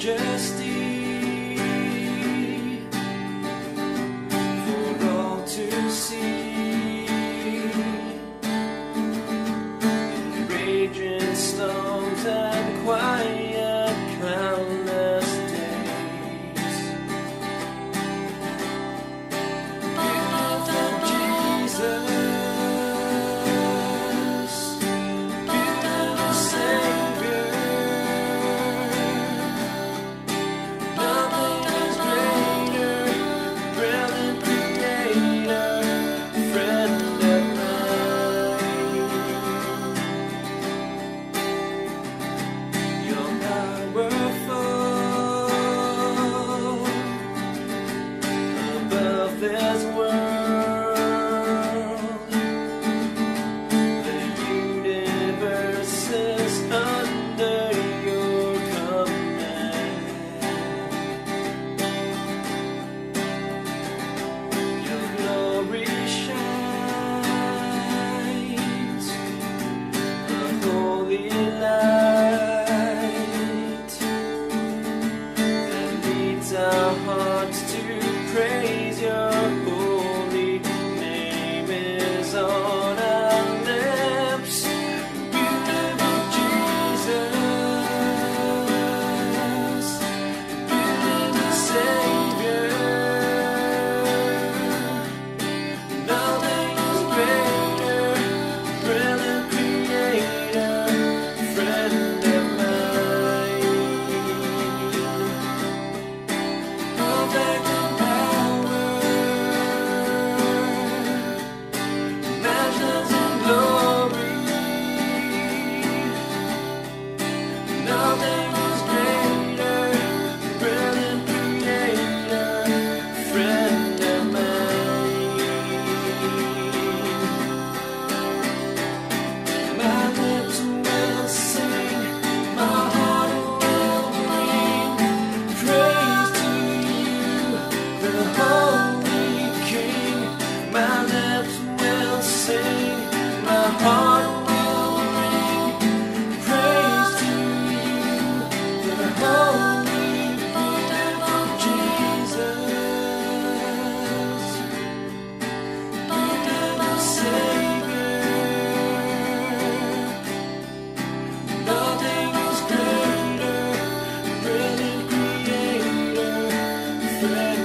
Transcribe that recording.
just our hearts to praise your Amen.